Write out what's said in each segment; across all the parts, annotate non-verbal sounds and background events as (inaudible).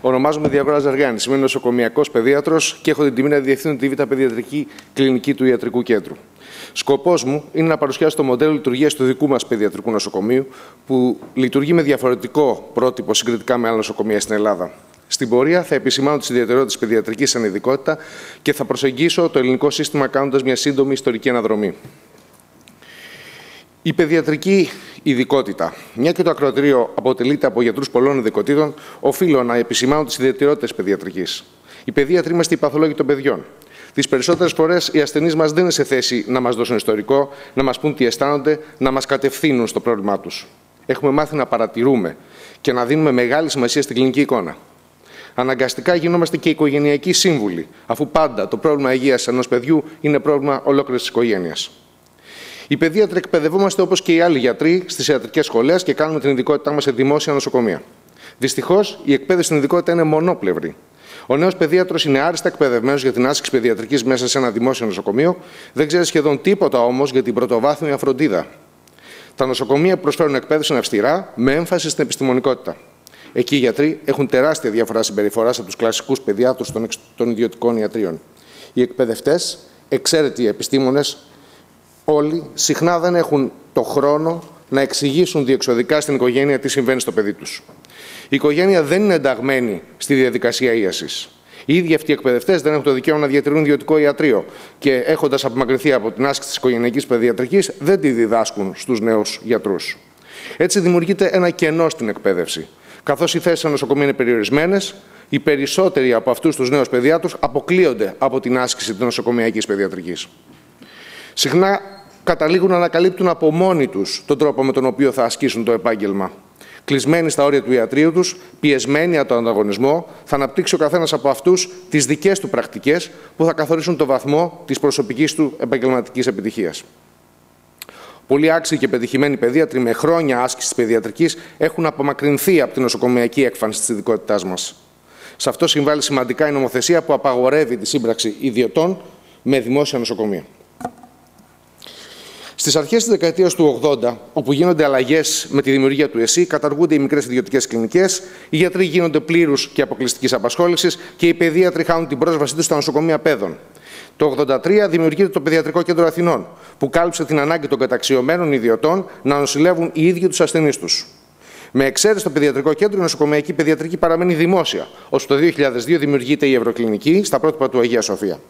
Ονομάζομαι Διαγόρα Ζαργάνη. Είμαι νοσοκομιακός παιδίατρο και έχω την τιμή να διευθύνω τη Β' Παιδιατρική Κλινική του Ιατρικού Κέντρου. Σκοπός μου είναι να παρουσιάσω το μοντέλο λειτουργίας του δικού μας παιδιατρικού νοσοκομείου, που λειτουργεί με διαφορετικό πρότυπο συγκριτικά με άλλα νοσοκομεία στην Ελλάδα. Στην πορεία θα επισημάνω τις ιδιαιτερότητες της παιδιατρικής σαν ειδικότητα και θα προσεγγίσω το ελληνικό σύστημα κάνοντας μια σύντομη ιστορική αναδρομή. Η παιδιατρική ειδικότητα. Μια και το ακροατήριο αποτελείται από γιατρούς πολλών ειδικοτήτων, οφείλω να επισημάνω τις ιδιαιτερότητες παιδιατρικής. Οι παιδίατροι είμαστε οι παθολόγοι των παιδιών. Τις περισσότερες φορές οι ασθενείς μας δεν είναι σε θέση να μας δώσουν ιστορικό, να μας πούν τι αισθάνονται, να μας κατευθύνουν στο πρόβλημά τους. Έχουμε μάθει να παρατηρούμε και να δίνουμε μεγάλη σημασία στην κλινική εικόνα. Αναγκαστικά γινόμαστε και οικογενειακοί σύμβουλοι, αφού πάντα το πρόβλημα υγείας ενός παιδιού είναι πρόβλημα ολόκληρης της οικογένειας. Οι παιδίατροι εκπαιδευόμαστε όπως και οι άλλοι γιατροί στις ιατρικές σχολές και κάνουμε την ειδικότητά μας σε δημόσια νοσοκομεία. Δυστυχώς, η εκπαίδευση στην ειδικότητα είναι μονόπλευρη. Ο νέος παιδίατρο είναι άριστα εκπαιδευμένος για την άσκηση παιδιατρικής μέσα σε ένα δημόσιο νοσοκομείο, δεν ξέρει σχεδόν τίποτα όμως για την πρωτοβάθμια φροντίδα. Τα νοσοκομεία που προσφέρουν εκπαίδευση είναι αυστηρά, με έμφαση στην επιστημονικότητα. Εκεί οι γιατροί έχουν τεράστια διαφορά συμπεριφοράς από τους κλασικούς παιδιάτρους των ιδιωτικών ιατρίων. Οι εκπαιδευτές, εξαίρετοι επιστήμονες, όλοι συχνά δεν έχουν το χρόνο να εξηγήσουν διεξοδικά στην οικογένεια τι συμβαίνει στο παιδί τους. Η οικογένεια δεν είναι ενταγμένη στη διαδικασία ίασης. Οι ίδιοι αυτοί οι εκπαιδευτές δεν έχουν το δικαίωμα να διατηρούν ιδιωτικό ιατρείο και έχοντας απομακρυνθεί από την άσκηση της οικογενειακής παιδιατρικής, δεν τη διδάσκουν στους νέους γιατρούς. Έτσι δημιουργείται ένα κενό στην εκπαίδευση. Καθώς οι θέσεις στα νοσοκομεία είναι περιορισμένες, οι περισσότεροι από αυτούς τους νέους παιδιάτρους αποκλείονται από την άσκηση της νοσοκομιακή παιδιατρικής. Συχνά καταλήγουν να ανακαλύπτουν από μόνοι τους τον τρόπο με τον οποίο θα ασκήσουν το επάγγελμα. Κλεισμένοι στα όρια του ιατρίου τους, πιεσμένοι από τον ανταγωνισμό, θα αναπτύξει ο καθένας από αυτούς τις δικές του πρακτικές που θα καθορίσουν το βαθμό της προσωπικής του επαγγελματικής επιτυχίας. Πολλοί άξιοι και πετυχημένοι παιδίατροι με χρόνια άσκησης παιδιατρικής έχουν απομακρυνθεί από την νοσοκομιακή έκφανση της ειδικότητάς μας. Σε αυτό συμβάλλει σημαντικά η νομοθεσία που απαγορεύει τη σύμπραξη ιδιωτών με δημόσια νοσοκομεία. Στις αρχές της δεκαετίας του 80, όπου γίνονται αλλαγές με τη δημιουργία του ΕΣΥ, καταργούνται οι μικρές ιδιωτικές κλινικές, οι γιατροί γίνονται πλήρους και αποκλειστικής απασχόλησης και οι παιδίατροι χάνουν την πρόσβασή τους στα νοσοκομεία παιδών. Το 1983 δημιουργείται το Παιδιατρικό Κέντρο Αθηνών, που κάλυψε την ανάγκη των καταξιωμένων ιδιωτών να νοσηλεύουν οι ίδιοι τους ασθενείς τους. Με εξαίρεση το Παιδιατρικό Κέντρο, η νοσοκομιακή παιδιατρική παραμένει δημόσια, ώστε το 2002 δημιουργείται η Ευρωκλινική στα πρότυπα του Αγία Σοφία.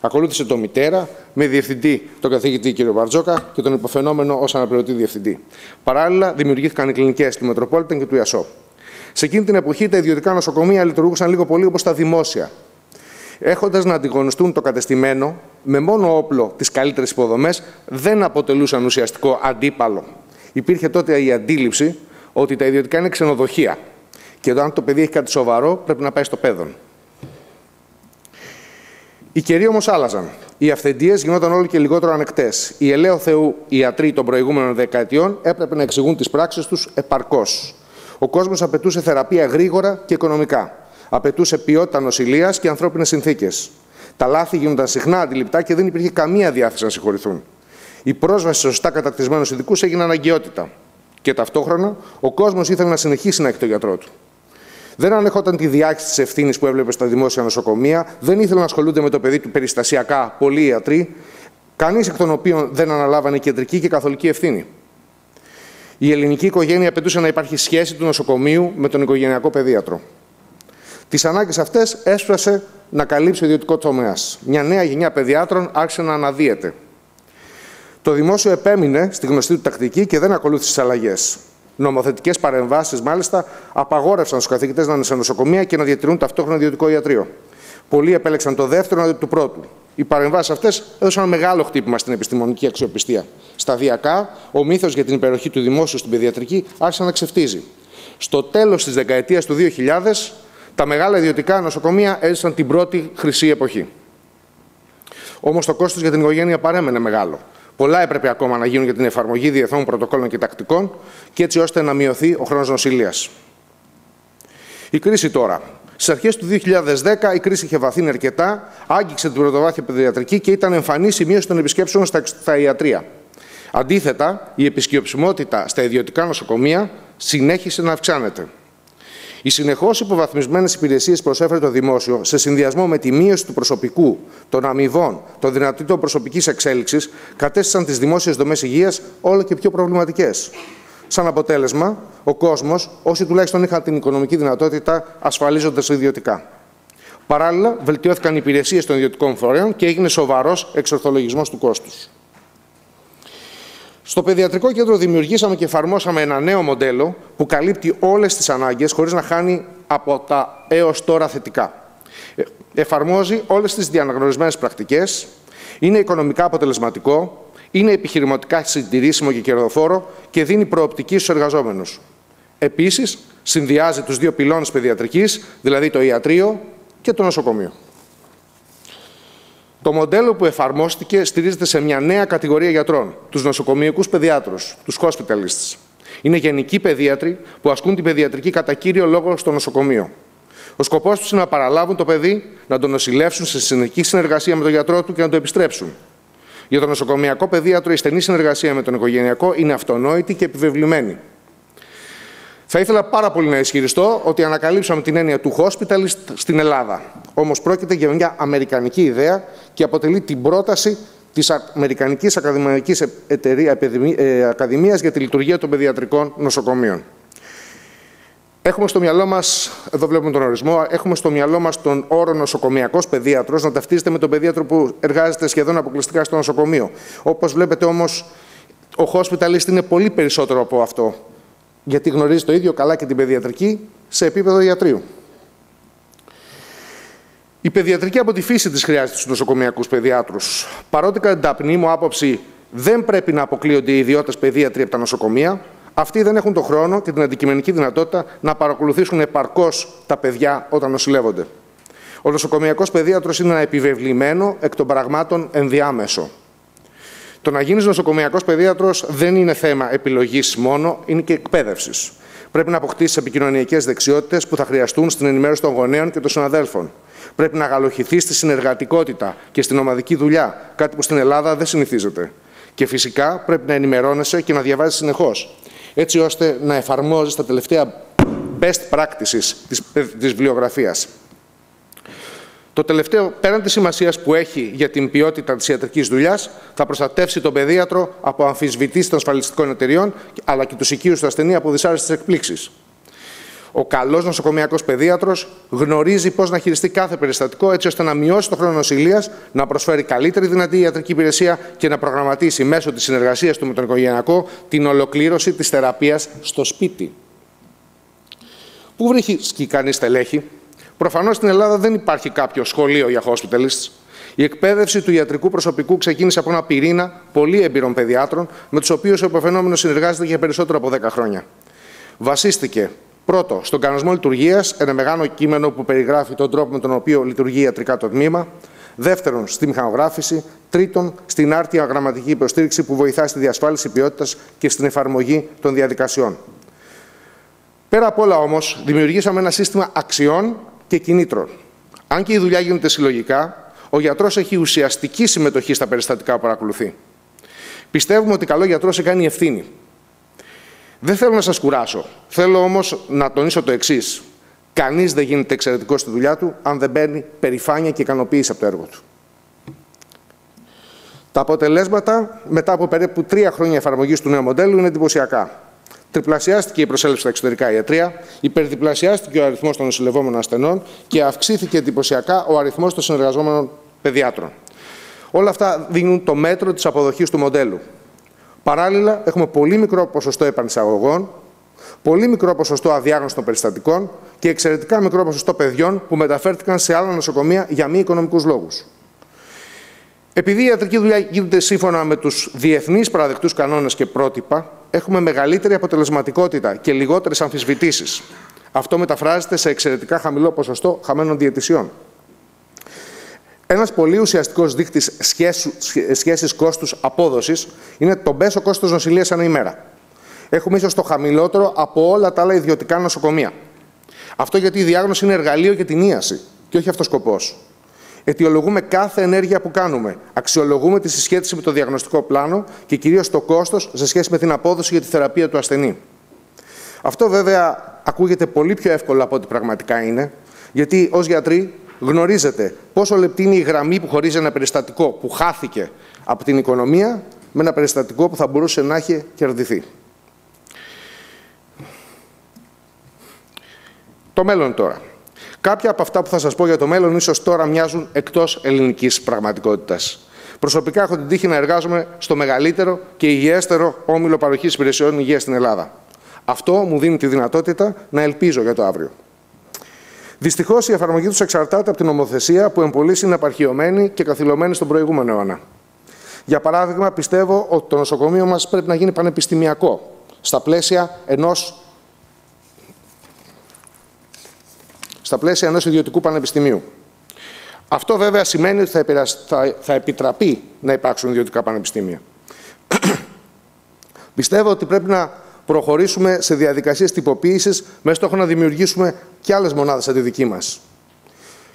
Ακολούθησε το Μητέρα με διευθυντή τον καθηγητή κ. Βαρτζόκα και τον υποφαινόμενο ως αναπληρωτή διευθυντή. Παράλληλα, δημιουργήθηκαν οι κλινικές του Μετροπόλιταν και του Ιασό. Σε εκείνη την εποχή τα ιδιωτικά νοσοκομεία λειτουργούσαν λίγο πολύ όπως τα δημόσια. Έχοντας να αντιγωνιστούν το κατεστημένο, με μόνο όπλο τις καλύτερες υποδομές, δεν αποτελούσαν ουσιαστικό αντίπαλο. Υπήρχε τότε η αντίληψη ότι τα ιδιωτικά είναι ξενοδοχεία. Και αν το παιδί έχει κάτι σοβαρό, πρέπει να πάει στο παιδόν. Οι καιροί όμως άλλαζαν. Οι αυθεντίες γινόταν όλο και λιγότερο ανεκτές. Οι ελαίο Θεού ιατροί των προηγούμενων δεκαετιών έπρεπε να εξηγούν τις πράξεις τους επαρκώς. Ο κόσμος απαιτούσε θεραπεία γρήγορα και οικονομικά. Απαιτούσε ποιότητα νοσηλείας και ανθρώπινες συνθήκες. Τα λάθη γίνονταν συχνά αντιληπτά και δεν υπήρχε καμία διάθεση να συγχωρηθούν. Η πρόσβαση σε σωστά κατακτισμένους ειδικούς έγινε αναγκαιότητα. Και ταυτόχρονα ο κόσμος ήθελε να συνεχίσει να έχει τον γιατρό του. Δεν ανεχόταν τη διάχυση της ευθύνης που έβλεπε στα δημόσια νοσοκομεία, δεν ήθελε να ασχολούνται με το παιδί του περιστασιακά πολλοί ιατροί, κανείς εκ των οποίων δεν αναλάβανε κεντρική και καθολική ευθύνη. Η ελληνική οικογένεια απαιτούσε να υπάρχει σχέση του νοσοκομείου με τον οικογενειακό παιδίατρο. Τις ανάγκες αυτές έσπρασε να καλύψει ο ιδιωτικός τομέας. Μια νέα γενιά παιδιάτρων άρχισε να αναδύεται. Το δημόσιο επέμεινε στη γνωστή του τακτική και δεν ακολούθησε τι αλλαγές. Νομοθετικές παρεμβάσεις, μάλιστα, απαγόρευσαν στους καθηγητές να είναι σε νοσοκομεία και να διατηρούν ταυτόχρονα ιδιωτικό ιατρείο. Πολλοί επέλεξαν το δεύτερο αντί του πρώτου. Οι παρεμβάσεις αυτές έδωσαν μεγάλο χτύπημα στην επιστημονική αξιοπιστία. Σταδιακά, ο μύθος για την υπεροχή του δημόσιου στην παιδιατρική άρχισε να ξεφτίζει. Στο τέλος της δεκαετίας του 2000, τα μεγάλα ιδιωτικά νοσοκομεία έζησαν την πρώτη χρυσή εποχή. Όμως το κόστος για την οικογένεια παρέμενε μεγάλο. Πολλά έπρεπε ακόμα να γίνουν για την εφαρμογή διεθνών πρωτοκόλων και τακτικών και έτσι ώστε να μειωθεί ο χρόνος νοσηλείας. Η κρίση τώρα. Στις αρχές του 2010 η κρίση είχε βαθύνει αρκετά, άγγιξε την πρωτοβάθεια παιδιατρική και ήταν εμφανής η μείωση των επισκέψεων στα ιατρία. Αντίθετα, η επισκεψιμότητα στα ιδιωτικά νοσοκομεία συνέχισε να αυξάνεται. Οι συνεχώς υποβαθμισμένες υπηρεσίες που προσέφερε το δημόσιο, σε συνδυασμό με τη μείωση του προσωπικού, των αμοιβών, των δυνατήτων προσωπικής εξέλιξης, κατέστησαν τις δημόσιες δομές υγείας όλο και πιο προβληματικές. Σαν αποτέλεσμα, ο κόσμος, όσοι τουλάχιστον είχαν την οικονομική δυνατότητα, ασφαλίζονται ιδιωτικά. Παράλληλα, βελτιώθηκαν οι υπηρεσίες των ιδιωτικών φορέων και έγινε σοβαρός εξορθολογισμός του κόστους. Στο Παιδιατρικό Κέντρο δημιουργήσαμε και εφαρμόσαμε ένα νέο μοντέλο που καλύπτει όλες τις ανάγκες χωρίς να χάνει από τα έως τώρα θετικά. Ε, εφαρμόζει όλες τις διαναγνωρισμένες πρακτικές, είναι οικονομικά αποτελεσματικό, είναι επιχειρηματικά συντηρήσιμο και κερδοφόρο και δίνει προοπτική στους εργαζόμενους. Επίσης, συνδυάζει τους δύο πυλώνες παιδιατρικής, δηλαδή το ιατρείο και το νοσοκομείο. Το μοντέλο που εφαρμόστηκε στηρίζεται σε μια νέα κατηγορία γιατρών, τους νοσοκομειακούς παιδιάτρους, τους hospitalists. Είναι γενικοί παιδίατροι που ασκούν την παιδιατρική κατά κύριο λόγο στο νοσοκομείο. Ο σκοπός τους είναι να παραλάβουν το παιδί, να το νοσηλεύσουν σε συνεχή συνεργασία με τον γιατρό του και να το επιστρέψουν. Για τον νοσοκομιακό παιδίατρο, η στενή συνεργασία με τον οικογενειακό είναι αυτονόητη και επιβεβλημένη. Θα ήθελα πάρα πολύ να ισχυριστώ ότι ανακαλύψαμε την έννοια του hospitalist στην Ελλάδα. Όμως πρόκειται για μια αμερικανική ιδέα και αποτελεί την πρόταση της Αμερικανικής Ακαδημαϊκής ε, Ακαδημίας για τη λειτουργία των παιδιατρικών νοσοκομείων. Έχουμε στο μυαλό μας, εδώ βλέπουμε τον ορισμό, έχουμε στο μυαλό μας τον όρο νοσοκομιακός παιδίατρο να ταυτίζεται με τον παιδίατρο που εργάζεται σχεδόν αποκλειστικά στο νοσοκομείο. Όπως βλέπετε όμως, ο hospitalist είναι πολύ περισσότερο από αυτό γιατί γνωρίζει το ίδιο καλά και την παιδιατρική σε επίπεδο ιατρίου. Η παιδιατρική από τη φύση της χρειάζεται στους νοσοκομιακούς παιδιάτρους. Παρότι, κατά την ταπεινή μου άποψη, δεν πρέπει να αποκλείονται οι ιδιώτες παιδίατροι από τα νοσοκομεία, αυτοί δεν έχουν τον χρόνο και την αντικειμενική δυνατότητα να παρακολουθήσουν επαρκώς τα παιδιά όταν νοσηλεύονται. Ο νοσοκομιακός παιδίατρο είναι ένα επιβεβλημένο εκ των πραγμάτων ενδιάμεσο. Το να γίνεις νοσοκομιακός παιδίατρος δεν είναι θέμα επιλογής μόνο, είναι και εκπαίδευσης. Πρέπει να αποκτήσεις επικοινωνιακές δεξιότητες που θα χρειαστούν στην ενημέρωση των γονέων και των συναδέλφων. Πρέπει να γαλοχηθεί στη συνεργατικότητα και στην ομαδική δουλειά, κάτι που στην Ελλάδα δεν συνηθίζεται. Και φυσικά πρέπει να ενημερώνεσαι και να διαβάζεις συνεχώς, έτσι ώστε να εφαρμόζεις τα τελευταία best practices της βιβλιογραφίας. Το τελευταίο, πέραν της σημασίας που έχει για την ποιότητα της ιατρικής δουλειάς, θα προστατεύσει τον παιδίατρο από αμφισβητήσεις των ασφαλιστικών εταιριών αλλά και τους οικείους του ασθενή από δυσάρεστες εκπλήξεις. Ο καλός νοσοκομιακός παιδίατρος γνωρίζει πώς να χειριστεί κάθε περιστατικό έτσι ώστε να μειώσει το χρόνο νοσηλείας, να προσφέρει καλύτερη δυνατή ιατρική υπηρεσία και να προγραμματίσει μέσω της συνεργασίας του με τον οικογενειακό την ολοκλήρωση της θεραπείας στο σπίτι. Πού βρίσκει κανείς στελέχη, Προφανώς στην Ελλάδα δεν υπάρχει κάποιο σχολείο για hospitalists. Η εκπαίδευση του ιατρικού προσωπικού ξεκίνησε από ένα πυρήνα πολύ έμπειρων παιδιάτρων, με τους οποίους ο υποφαινόμενος συνεργάζεται για περισσότερο από 10 χρόνια. Βασίστηκε πρώτο στον κανονισμό λειτουργίας, ένα μεγάλο κείμενο που περιγράφει τον τρόπο με τον οποίο λειτουργεί ιατρικά το τμήμα. Δεύτερον, στη μηχανογράφηση. Τρίτον, στην άρτια γραμματική υποστήριξη που βοηθά στη διασφάλιση ποιότητας και στην εφαρμογή των διαδικασιών. Πέρα απ' όλα όμως, δημιουργήσαμε ένα σύστημα αξιών και κινήτρων. Αν και η δουλειά γίνεται συλλογικά, ο γιατρός έχει ουσιαστική συμμετοχή στα περιστατικά που παρακολουθεί. Πιστεύουμε ότι καλό γιατρό σε κάνει ευθύνη. Δεν θέλω να σας κουράσω. Θέλω όμως να τονίσω το εξής. Κανείς δεν γίνεται εξαιρετικός στη δουλειά του αν δεν παίρνει περηφάνεια και ικανοποίηση από το έργο του. Τα αποτελέσματα μετά από περίπου τρία χρόνια εφαρμογής του νέου μοντέλου είναι εντυπωσιακά. Τριπλασιάστηκε η προσέλευση στα εξωτερικά ιατρία, υπερδιπλασιάστηκε ο αριθμός των νοσηλευόμενων ασθενών και αυξήθηκε εντυπωσιακά ο αριθμός των συνεργαζόμενων παιδιάτρων. Όλα αυτά δίνουν το μέτρο της αποδοχής του μοντέλου. Παράλληλα, έχουμε πολύ μικρό ποσοστό επανεισαγωγών, πολύ μικρό ποσοστό αδιάγνωστων περιστατικών και εξαιρετικά μικρό ποσοστό παιδιών που μεταφέρθηκαν σε άλλα νοσοκομεία για μη οικονομικούς λόγους. Επειδή η ιατρική δουλειά γίνεται σύμφωνα με τους διεθνείς παραδεκτούς κανόνες και πρότυπα, έχουμε μεγαλύτερη αποτελεσματικότητα και λιγότερες αμφισβητήσεις. Αυτό μεταφράζεται σε εξαιρετικά χαμηλό ποσοστό χαμένων διαιτησιών. Ένας πολύ ουσιαστικός δείκτης σχέσης κόστου-απόδοση είναι το μέσο κόστος νοσηλείας ανά ημέρα. Έχουμε ίσως το χαμηλότερο από όλα τα άλλα ιδιωτικά νοσοκομεία. Αυτό γιατί η διάγνωση είναι εργαλείο για την ίαση και όχι αυτός σκοπός. Αιτιολογούμε κάθε ενέργεια που κάνουμε. Αξιολογούμε τη συσχέτιση με το διαγνωστικό πλάνο και κυρίως το κόστος σε σχέση με την απόδοση για τη θεραπεία του ασθενή. Αυτό βέβαια ακούγεται πολύ πιο εύκολο από ό,τι πραγματικά είναι, γιατί ως γιατροί γνωρίζετε πόσο λεπτή είναι η γραμμή που χωρίζει ένα περιστατικό που χάθηκε από την οικονομία με ένα περιστατικό που θα μπορούσε να έχει κερδιθεί. Το μέλλον τώρα. Κάποια από αυτά που θα σας πω για το μέλλον ίσως τώρα μοιάζουν εκτός ελληνικής πραγματικότητας. Προσωπικά έχω την τύχη να εργάζομαι στο μεγαλύτερο και υγιέστερο όμιλο παροχής υπηρεσιών υγείας στην Ελλάδα. Αυτό μου δίνει τη δυνατότητα να ελπίζω για το αύριο. Δυστυχώς η εφαρμογή τους εξαρτάται από την νομοθεσία που εμπολίσει είναι απαρχιωμένη και καθυλωμένη στον προηγούμενο αιώνα. Για παράδειγμα, πιστεύω ότι το νοσοκομείο μας πρέπει να γίνει πανεπιστημιακό στα πλαίσια ενός στα πλαίσια ενός ιδιωτικού πανεπιστημίου. Αυτό βέβαια σημαίνει ότι θα, θα επιτραπεί να υπάρξουν ιδιωτικά πανεπιστήμια. (clears throat) Πιστεύω ότι πρέπει να προχωρήσουμε σε διαδικασίες τυποποίησης με στόχο να δημιουργήσουμε και άλλες μονάδες σαν τη δική μας.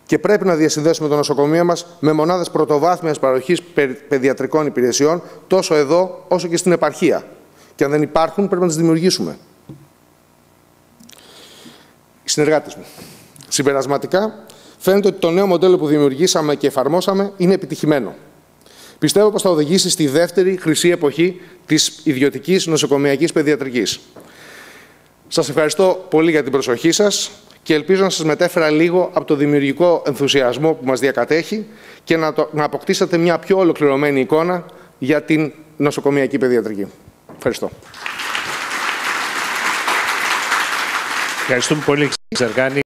Και πρέπει να διασυνδέσουμε το νοσοκομείο μας με μονάδες πρωτοβάθμιας παροχής παιδιατρικών υπηρεσιών τόσο εδώ όσο και στην επαρχία. Και αν δεν υπάρχουν πρέπει να τις δημιουργήσουμε. Οι συνεργάτες μου. Συμπερασματικά, φαίνεται ότι το νέο μοντέλο που δημιουργήσαμε και εφαρμόσαμε είναι επιτυχημένο. Πιστεύω πως θα οδηγήσει στη δεύτερη χρυσή εποχή της ιδιωτικής νοσοκομιακής παιδιατρικής. Σας ευχαριστώ πολύ για την προσοχή σας και ελπίζω να σας μετέφερα λίγο από το δημιουργικό ενθουσιασμό που μας διακατέχει και να, το, να αποκτήσετε μια πιο ολοκληρωμένη εικόνα για την νοσοκομιακή παιδιατρική. Ευχαριστώ. Ευχαριστούμε πολύ, Ζεργάνη.